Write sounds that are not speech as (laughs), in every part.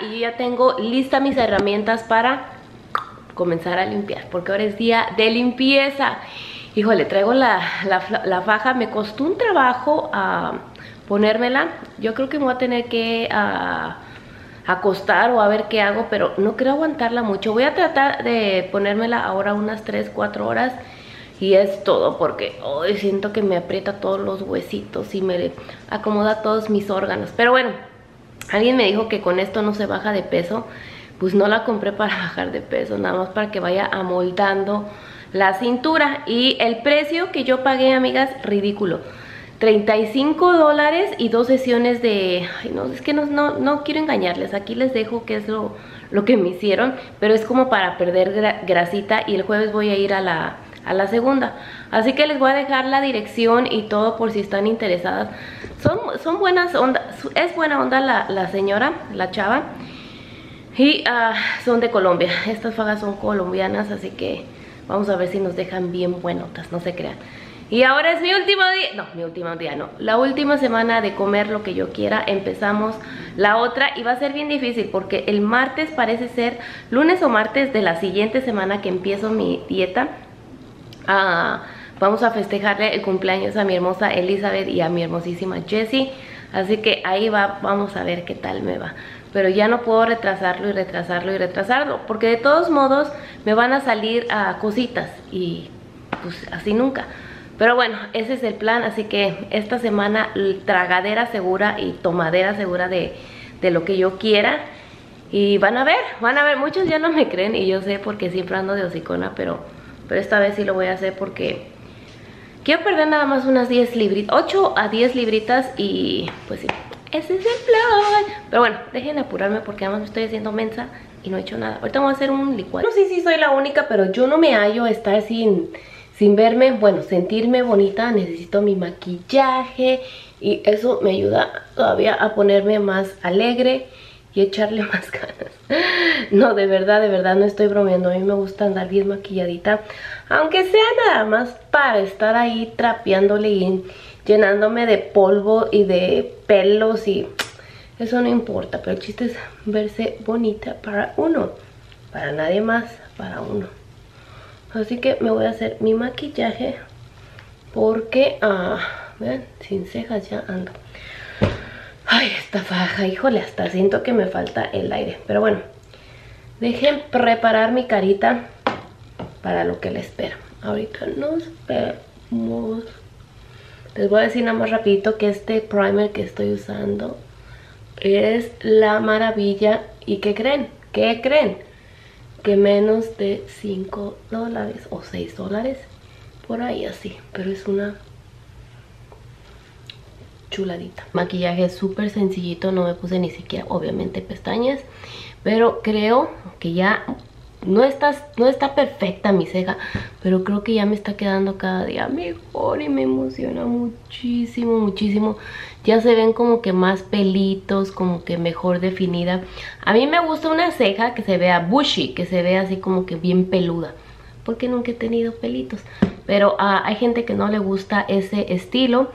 y ya tengo listas mis herramientas para comenzar a limpiar porque ahora es día de limpieza. Híjole, traigo la, la, faja, me costó un trabajo a ponérmela. Yo creo que me voy a tener que ah, acostar o a ver qué hago, pero no quiero aguantarla mucho. Voy a tratar de ponérmela ahora unas 3, 4 horas y es todo porque hoy siento que me aprieta todos los huesitos y me acomoda todos mis órganos. Pero bueno, alguien me dijo que con esto no se baja de peso. Pues no la compré (laughs) para bajar de peso, nada más para que vaya amoldando la cintura. Y el precio que yo pagué, amigas, ridículo. 35 dólares y dos sesiones de... Ay, no, es que no, no, no quiero engañarles. Aquí les dejo qué es lo, lo que me hicieron. Pero es como para perder gra- grasita. Y el jueves voy a ir a la, a la segunda. Así que les voy a dejar la dirección y todo por si están interesadas. Son, son buenas ondas. Es buena onda la, la señora, la chava. Y ah, son de Colombia. Estas fajas son colombianas, así que vamos a ver si nos dejan bien buenotas, no se crean. Y ahora es mi último día, no, mi último día no, la última semana de comer lo que yo quiera. Empezamos la otra y va a ser bien difícil porque el martes parece ser lunes o martes de la siguiente semana que empiezo mi dieta. Ah, vamos a festejarle el cumpleaños a mi hermosa Elizabeth y a mi hermosísima Jessie. Así que ahí va, vamos a ver qué tal me va. Pero ya no puedo retrasarlo y retrasarlo y retrasarlo. Porque de todos modos me van a salir a cositas. Y pues así nunca. Pero bueno, ese es el plan. Así que esta semana tragadera segura y tomadera segura de, de lo que yo quiera. Y van a ver, van a ver. Muchos ya no me creen y yo sé porque siempre ando de hocicona. Pero, pero esta vez sí lo voy a hacer porque quiero perder nada más unas 10 libritas. 8 a 10 libritas y pues sí. Ese es el plan. Pero bueno, dejen de apurarme porque además me estoy haciendo mensa y no he hecho nada. Ahorita vamos a hacer un licuado. No sé si soy la única, pero yo no me hallo estar sin, sin verme, bueno, sentirme bonita. Necesito mi maquillaje y eso me ayuda todavía a ponerme más alegre y echarle (laughs) más ganas. No, de verdad, de verdad, no estoy bromeando. A mí me gusta andar bien maquilladita. Aunque sea nada más para estar ahí trapeándole y llenándome de polvo y de pelos y eso no importa. Pero el chiste es verse bonita para uno. Para nadie más, para uno. Así que me voy a hacer mi maquillaje porque, ah, vean, sin cejas ya ando. Ay, esta faja, híjole, hasta siento que me falta el aire. Pero bueno, dejen preparar mi carita para lo que le espera. Ahorita nos vemos. Les voy a decir nada más rapidito que este primer que estoy usando es la maravilla. ¿Y qué creen? ¿Qué creen? Que menos de 5 dólares o 6 dólares. Por ahí así. Pero es una chuladita. Maquillaje súper sencillito, no me puse ni siquiera obviamente pestañas, pero creo que ya no está, no está perfecta mi ceja, pero creo que ya me está quedando cada día mejor y me emociona muchísimo, muchísimo. Ya se ven como que más pelitos, como que mejor definida. A mí me gusta una ceja que se vea bushy, que se vea así como que bien peluda, porque nunca he tenido pelitos. Pero uh, hay gente que no le gusta ese estilo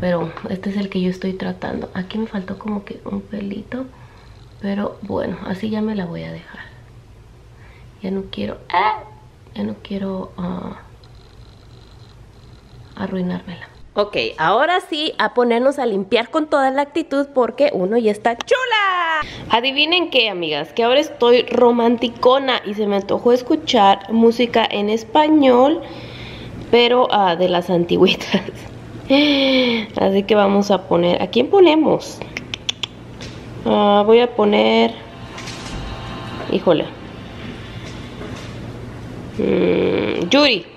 pero este es el que yo estoy tratando aquí me faltó como que un pelito pero bueno así ya me la voy a dejar ya no quiero ¡ah! ya no quiero uh, arruinármela Ok, ahora sí, a ponernos a limpiar con toda la actitud porque uno ya está chula. Adivinen qué, amigas, que ahora estoy romanticona y se me antojó escuchar música en español, pero uh, de las antiguitas. Así que vamos a poner, ¿a quién ponemos? Uh, voy a poner, híjole, mm, Yuri.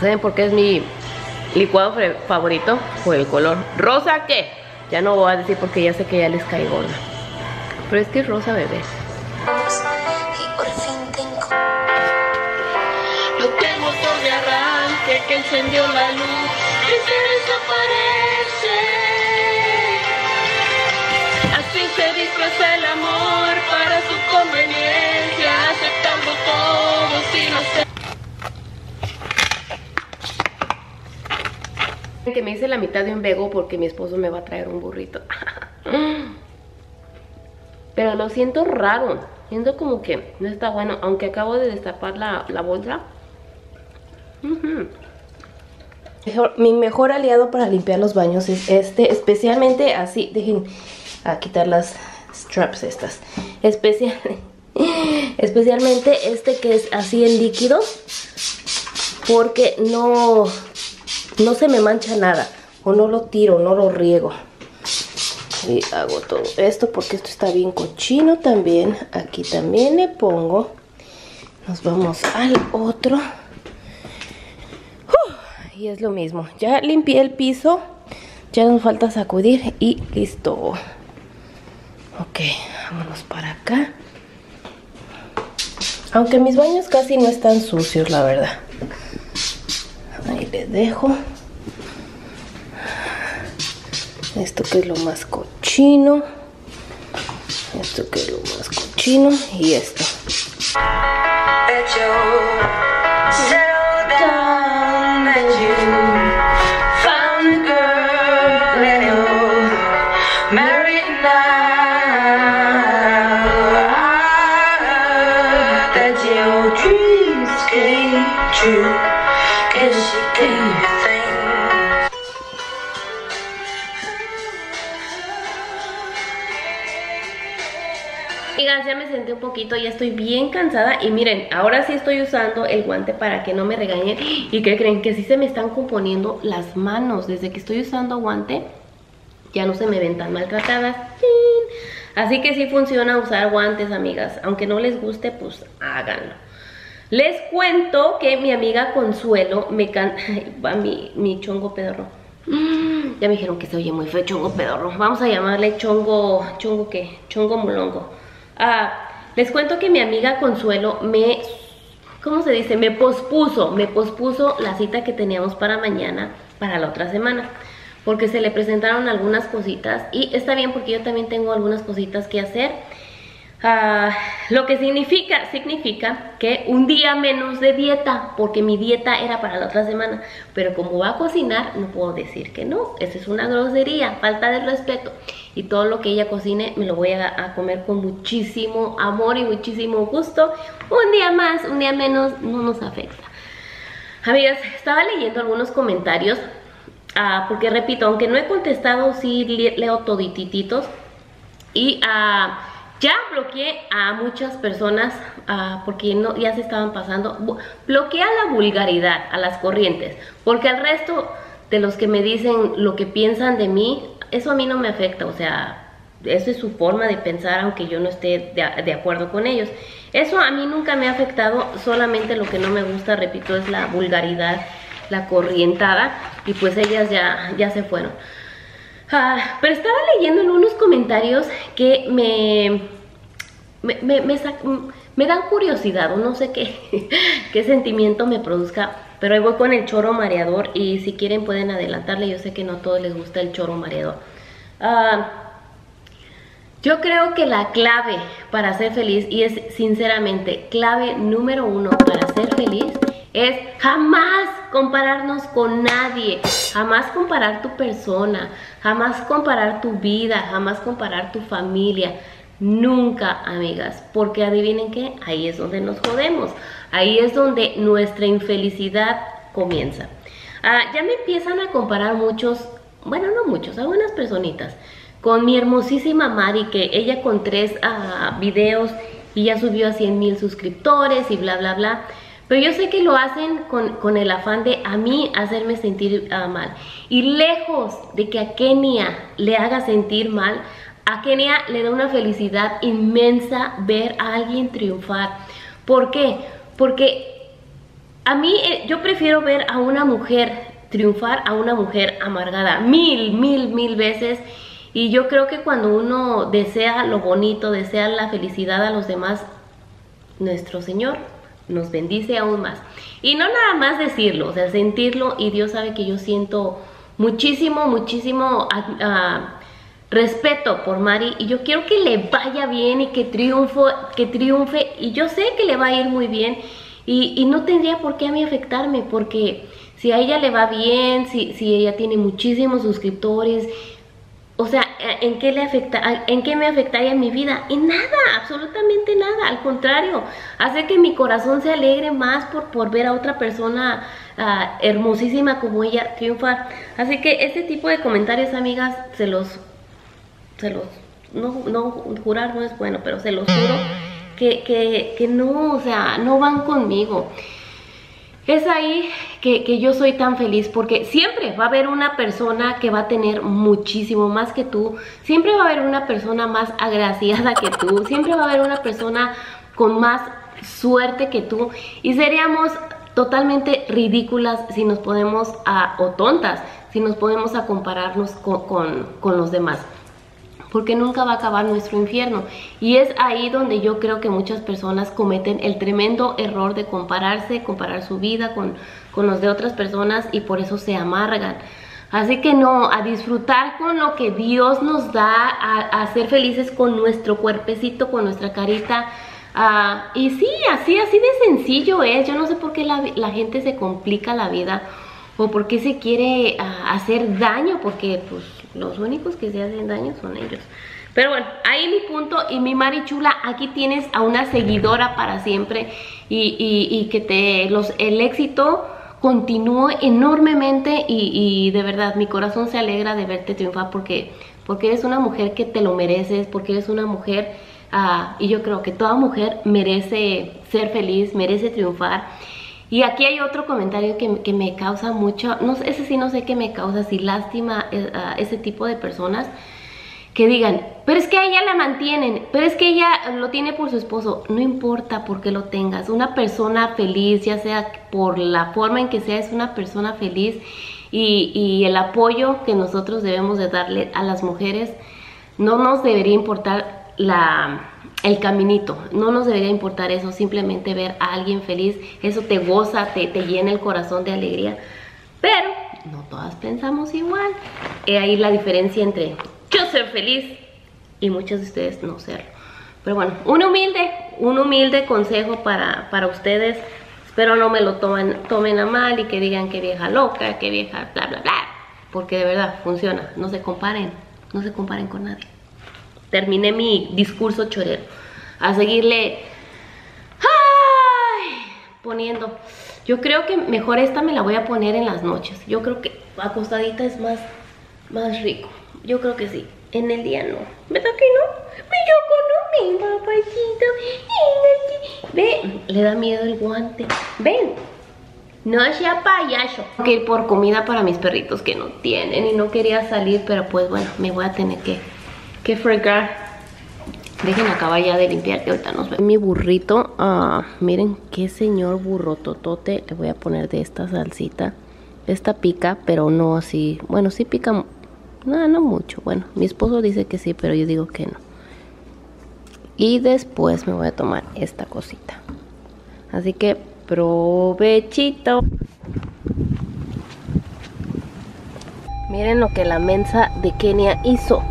¿Saben por qué es mi licuado favorito? Por el color. ¿Rosa qué? Ya no voy a decir porque ya sé que ya les cae gorda. Pero es que es rosa bebé. y por fin te encontré. No tengo motor de arranque que encendió la luz y se desaparece. Así se disfraza el amor para su conveniencia, aceptando todo sin hacer. Que me hice la mitad de un vego porque mi esposo me va a traer un burrito. (laughs) Pero lo siento raro. Siento como que no está bueno. Aunque acabo de destapar la, la bolsa. Mi mejor aliado para limpiar los baños es este. Especialmente así. Dejen a quitar las straps estas. Especial, (laughs) especialmente este que es así en líquido. Porque no, no se me mancha nada. O no lo tiro, no lo riego. Y hago todo esto porque esto está bien cochino también. Aquí también le pongo. Nos vamos al otro. Y es lo mismo. Ya limpié el piso. Ya nos falta sacudir y listo. Ok, vámonos para acá. Aunque mis baños casi no están sucios, la verdad. Ahí le dejo. Esto que es lo más cochino. Esto que es lo más cochino. Y esto. Poquito, ya estoy bien cansada. Y miren, ahora sí estoy usando el guante para que no me regañen. Y que creen que sí se me están componiendo las manos. Desde que estoy usando guante ya no se me ven tan maltratadas. Así que sí funciona usar guantes amigas. Aunque no les guste pues háganlo. Les cuento que mi amiga Consuelo me canta (laughs) va mi, mi chongo pedorro. Mm, ya me dijeron que se oye muy feo chongo pedorro. Vamos a llamarle chongo chongo qué chongo mulongo Ah, les cuento que mi amiga Consuelo me, ¿cómo se dice? Me pospuso, me pospuso la cita que teníamos para mañana, para la otra semana, porque se le presentaron algunas cositas y está bien porque yo también tengo algunas cositas que hacer. Ah, lo que significa, significa que un día menos de dieta, porque mi dieta era para la otra semana, pero como va a cocinar, no puedo decir que no, eso es una grosería, falta de respeto, y todo lo que ella cocine me lo voy a, comer con muchísimo amor y muchísimo gusto, un día más, un día menos, no nos afecta. Amigas, estaba leyendo algunos comentarios, ah, porque repito, aunque no he contestado, sí le- leo toditititos, y ah, ya bloqueé a muchas personas ah, porque ya se estaban pasando. Bu- Bloqueé a la vulgaridad, a las corrientes, porque al resto de los que me dicen lo que piensan de mí, eso a mí no me afecta, o sea, eso es su forma de pensar, aunque yo no esté de, de acuerdo con ellos. Eso a mí nunca me ha afectado, solamente lo que no me gusta, repito, es la vulgaridad, la corrientada, y pues ellas ya, ya se fueron. Ah, pero estaba leyendo en unos comentarios que me, me, me, me dan curiosidad o no sé qué, (laughs) qué sentimiento me produzca. Pero ahí voy con el choro mareador y si quieren pueden adelantarle. Yo sé que no a todos les gusta el choro mareador. Ah, yo creo que la clave para ser feliz, y es sinceramente clave número uno para ser feliz, es jamás compararnos con nadie, jamás comparar tu persona, jamás comparar tu vida, jamás comparar tu familia. Nunca, amigas, porque adivinen qué, ahí es donde nos jodemos, ahí es donde nuestra infelicidad comienza. Ah, ya me empiezan a comparar muchos, bueno, no muchos, algunas personitas, con mi hermosísima Mari, que ella con tres ah, videos y ya subió a 100 mil suscriptores y bla, bla, bla. Pero yo sé que lo hacen con, con el afán de a mí hacerme sentir ah, mal. Y lejos de que a Kenia le haga sentir mal, a Kenia le da una felicidad inmensa ver a alguien triunfar. ¿Por qué? Porque a mí eh, yo prefiero ver a una mujer triunfar a una mujer amargada mil, mil, mil veces. Y yo creo que cuando uno desea lo bonito, desea la felicidad a los demás, nuestro Señor nos bendice aún más. Y no nada más decirlo, o sea, sentirlo y Dios sabe que yo siento muchísimo, muchísimo ah, ah, respeto por Mari y yo quiero que le vaya bien y que triunfe, que triunfe y yo sé que le va a ir muy bien y, y no tendría por qué a mí afectarme porque si a ella le va bien, si, si ella tiene muchísimos suscriptores, o sea, ¿en qué le afecta, en qué me afectaría mi vida? En nada, absolutamente nada. Al contrario, hace que mi corazón se alegre más por, por ver a otra persona ah, hermosísima como ella triunfar. Así que este tipo de comentarios, amigas, se los, se los, no, no jurar no es bueno, pero se los juro que, que, que no, o sea, no van conmigo. Es ahí que, yo soy tan feliz porque siempre va a haber una persona que va a tener muchísimo más que tú, siempre va a haber una persona más agraciada que tú, siempre va a haber una persona con más suerte que tú. Y seríamos totalmente ridículas si nos podemos, a, o tontas, si nos podemos a compararnos con, con los demás porque nunca va a acabar nuestro infierno. Y es ahí donde yo creo que muchas personas cometen el tremendo error de compararse, comparar su vida con, con los de otras personas y por eso se amargan. Así que no, a disfrutar con lo que Dios nos da, a, ser felices con nuestro cuerpecito, con nuestra carita. Ah, y sí, así, así de sencillo es. Yo no sé por qué la, gente se complica la vida o por qué se quiere ah, hacer daño, porque pues los únicos que se hacen daño son ellos. Pero bueno, ahí mi punto y mi marichula, aquí tienes a una seguidora para siempre y, que te los, el éxito continúe enormemente y, de verdad mi corazón se alegra de verte triunfar porque, porque eres una mujer que te lo mereces, porque eres una mujer ah, y yo creo que toda mujer merece ser feliz, merece triunfar y aquí hay otro comentario que, me causa mucho, no ese sí no sé qué me causa, si lástima eh, a ese tipo de personas que digan, pero es que a ella la mantienen, pero es que ella lo tiene por su esposo, no importa por qué lo tengas, una persona feliz, ya sea por la forma en que sea, es una persona feliz y, y el apoyo que nosotros debemos de darle a las mujeres, no nos debería importar la, el caminito. No nos debería importar eso, simplemente ver a alguien feliz, eso te goza, te, te llena el corazón de alegría. Pero no todas pensamos igual. He ahí la diferencia entre yo ser feliz y muchos de ustedes no serlo. Pero bueno, un humilde, un humilde consejo para, para ustedes. Espero no me lo tomen, tomen a mal y que digan que vieja loca, que vieja bla bla bla. Porque de verdad funciona. No se comparen, no se comparen con nadie terminé mi discurso chorero. A seguirle poniendo. Yo creo que mejor esta me la voy a poner en las noches. Yo creo que acostadita es más, más rico. Yo creo que sí. En el día no. ¿Verdad que no? Me yo con mi papachito. Ven, le da miedo el guante. Ven. No sea payaso. Que por comida para mis perritos que no tienen y no quería salir, pero pues bueno, me voy a tener que que fregar. Dejen acabar ya de limpiar que ahorita nos vemos. Mi burrito, ah, miren qué señor burro totote. Le voy a poner de esta salsita. Esta pica, pero no así. Bueno, sí pica. No, no mucho. Bueno, mi esposo dice que sí, pero yo digo que no. Y después me voy a tomar esta cosita. Así que provechito. Miren lo que la mensa de Kenia hizo.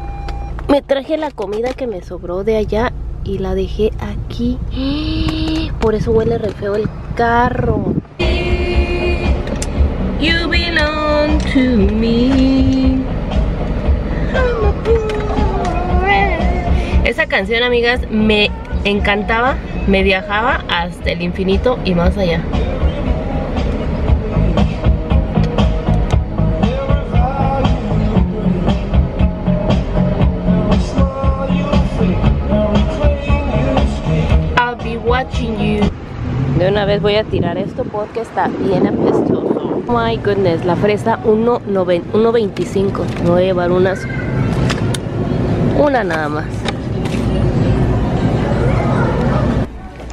Me traje la comida que me sobró de allá y la dejé aquí. (gasps) Por eso huele re feo el carro. Esa canción, amigas, me encantaba, me viajaba hasta el infinito y más allá. Una vez voy a tirar esto porque está bien apestoso. Oh my goodness, la fresa 1.25. Me voy a llevar unas. Una nada más.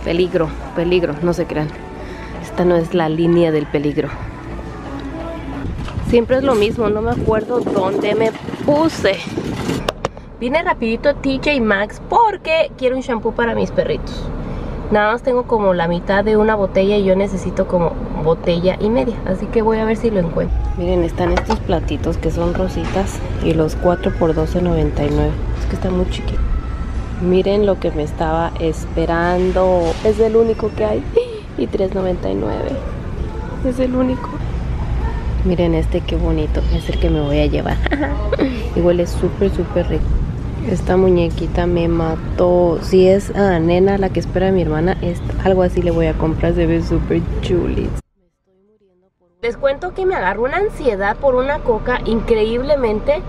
Peligro, peligro, no se crean. Esta no es la línea del peligro. Siempre es lo mismo, no me acuerdo dónde me puse. Vine rapidito TJ Maxx porque quiero un shampoo para mis perritos. Nada más tengo como la mitad de una botella y yo necesito como botella y media. Así que voy a ver si lo encuentro. Miren, están estos platitos que son rositas y los 4 por 12.99. Es que está muy chiquito. Miren lo que me estaba esperando. Es el único que hay. Y 3.99. Es el único. Miren este qué bonito. Es el que me voy a llevar. y huele súper, súper rico. Esta muñequita me mató. Si es ah, nena la que espera a mi hermana, es algo así le voy a comprar. Se ve súper chulis. Les cuento que me agarró una ansiedad por una coca increíblemente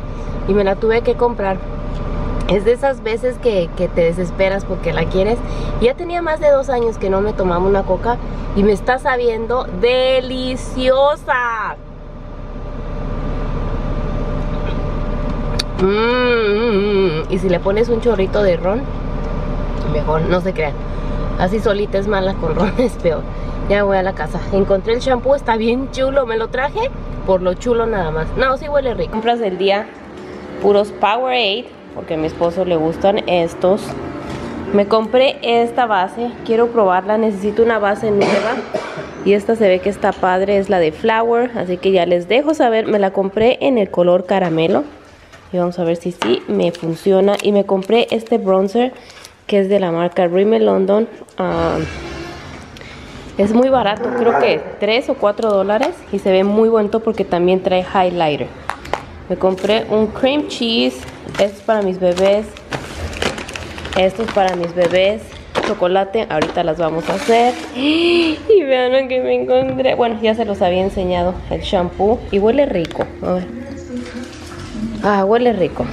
y me la tuve que comprar. Es de esas veces que, que te desesperas porque la quieres. Ya tenía más de dos años que no me tomaba una coca y me está sabiendo deliciosa. Mm, y si le pones un chorrito de ron, mejor, no se crean. Así solita es mala, con ron (laughs) es peor. Ya voy a la casa. Encontré el shampoo, está bien chulo. Me lo traje por lo chulo nada más. No, sí huele rico. Compras del día, puros Powerade, porque a mi esposo le gustan estos. Me compré esta base, quiero probarla, necesito una base nueva. Y esta se ve que está padre, es la de Flower, así que ya les dejo saber. Me la compré en el color caramelo. Y vamos a ver si sí me funciona. Y me compré este bronzer que es de la marca Rimmel London. Ah, es muy barato, creo que 3 o 4 dólares. Y se ve muy bonito porque también trae highlighter. Me compré un cream cheese. Esto es para mis bebés. Esto es para mis bebés. Chocolate, ahorita las vamos a hacer. (gasps) Y vean lo que me encontré. Bueno, ya se los había enseñado el shampoo. Y huele rico. A ver. Ah, huele rico.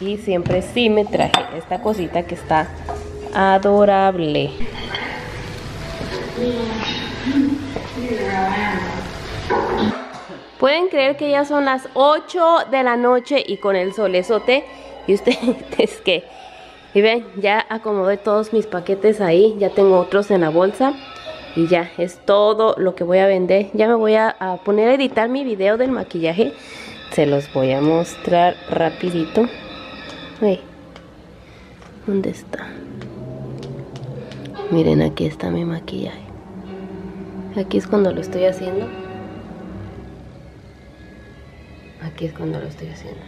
Y siempre sí me traje esta cosita que está adorable. Pueden creer que ya son las 8 de la noche y con el solezote. Y ustedes (laughs) que... Y ven, ya acomodé todos mis paquetes ahí. Ya tengo otros en la bolsa. Y ya, es todo lo que voy a vender. Ya me voy a, a poner a editar mi video del maquillaje. Se los voy a mostrar rapidito. ¿Dónde está? Miren, aquí está mi maquillaje. Aquí es cuando lo estoy haciendo. Aquí es cuando lo estoy haciendo.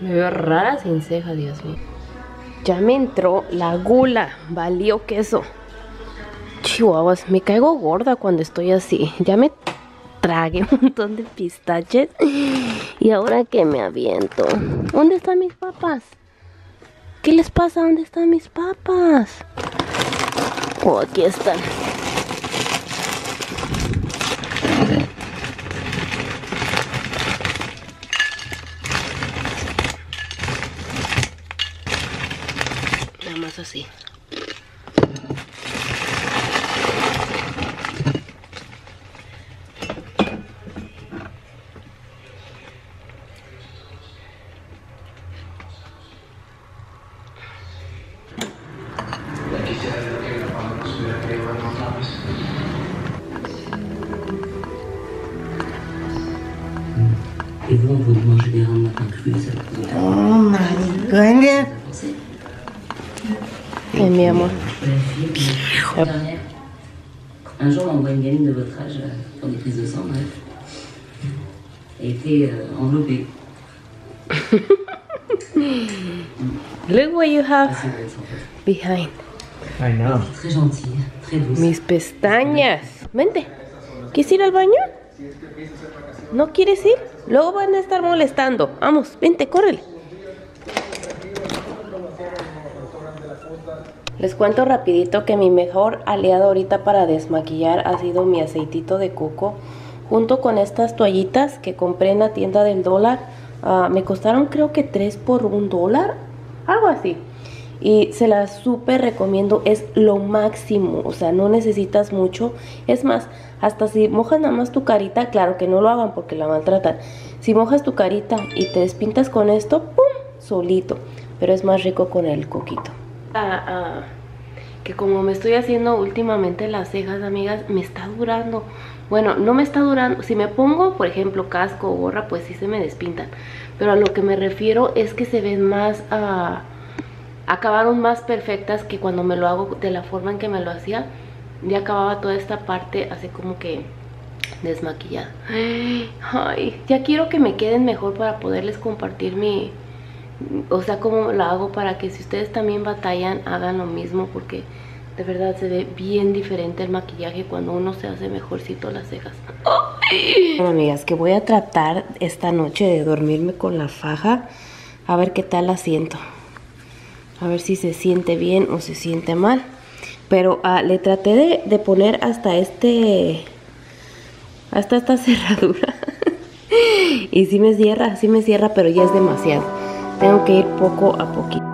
Me veo rara sin ceja, Dios mío. Ya me entró la gula. Valió queso. Chihuahuas, me caigo gorda cuando estoy así. Ya me tragué un montón de pistaches. Y ahora que me aviento. ¿Dónde están mis papas? ¿Qué les pasa? ¿Dónde están mis papas? Oh, aquí están. Nada más así. Amor. La fille, la dernière. Un jour, on voit une gamine de votre âge pour des prises de sang, bref. Elle était euh, enveloppée. (laughs) Look what you have behind. I know. Très gentille, très douce. Mis pestañas. Vente. ¿Quieres ir al baño? ¿No quieres ir? Luego van a estar molestando. Vamos, vente, córrele. Les cuento rapidito que mi mejor aliado ahorita para desmaquillar ha sido mi aceitito de coco junto con estas toallitas que compré en la tienda del dólar. Ah, me costaron creo que 3 por un dólar, algo así. Y se las súper recomiendo, es lo máximo, o sea, no necesitas mucho. Es más, hasta si mojas nada más tu carita, claro que no lo hagan porque la maltratan. Si mojas tu carita y te despintas con esto, ¡pum! Solito. Pero es más rico con el coquito. Que como me estoy haciendo últimamente las cejas, amigas, me está durando. Bueno, no me está durando. Si me pongo, por ejemplo, casco o gorra, pues sí se me despintan. Pero a lo que me refiero es que se ven más... ah, acabaron más perfectas que cuando me lo hago de la forma en que me lo hacía. Ya acababa toda esta parte así como que desmaquillada. (gasps) Ay, ya quiero que me queden mejor para poderles compartir mi... O sea, cómo lo hago para que si ustedes también batallan, hagan lo mismo porque de verdad se ve bien diferente el maquillaje cuando uno se hace mejorcito las cejas. Bueno, amigas, que voy a tratar esta noche de dormirme con la faja. A ver qué tal la siento. A ver si se siente bien o se siente mal. Pero ah, le traté de, de poner hasta este... Hasta esta (laughs) cerradura. y sí me cierra, sí me cierra, pero ya es demasiado. Tengo que ir poco a poquito.